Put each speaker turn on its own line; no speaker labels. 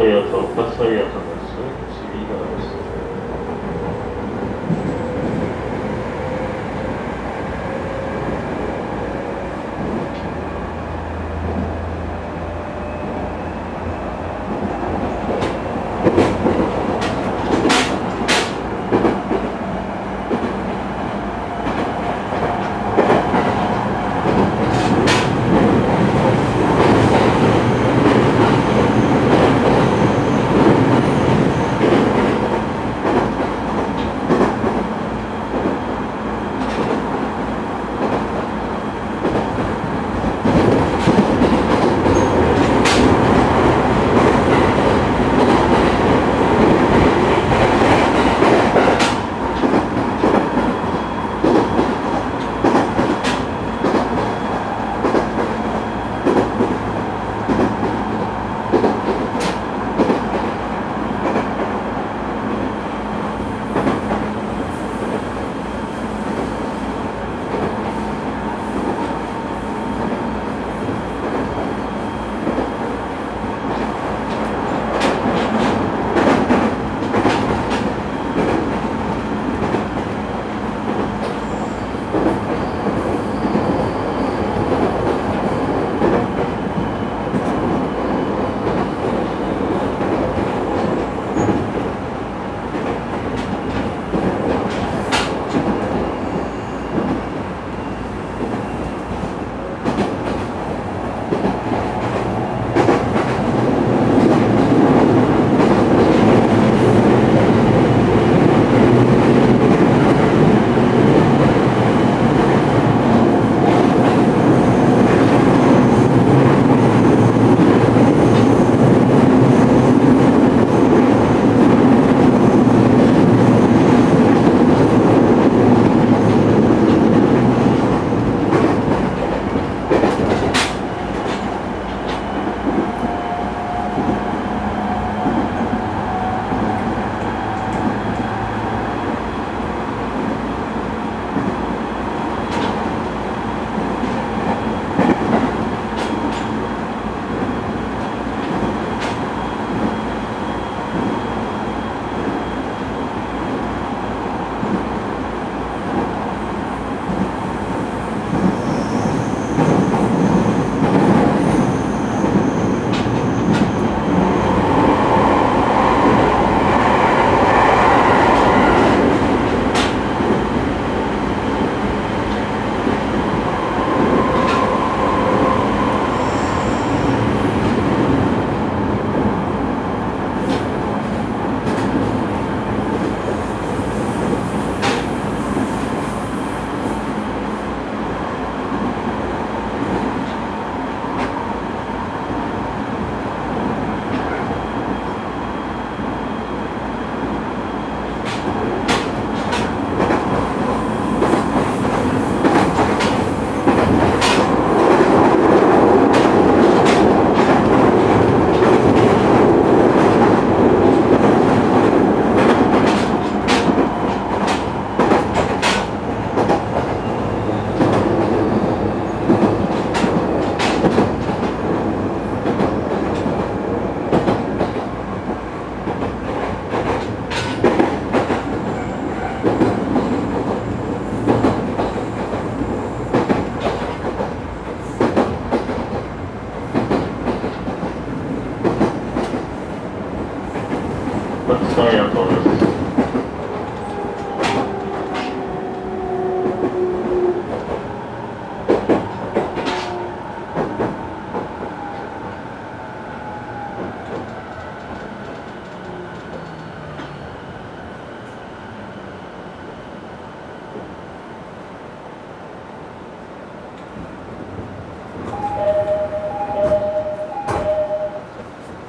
посоветовал, посоветовал. 我昨天也到了。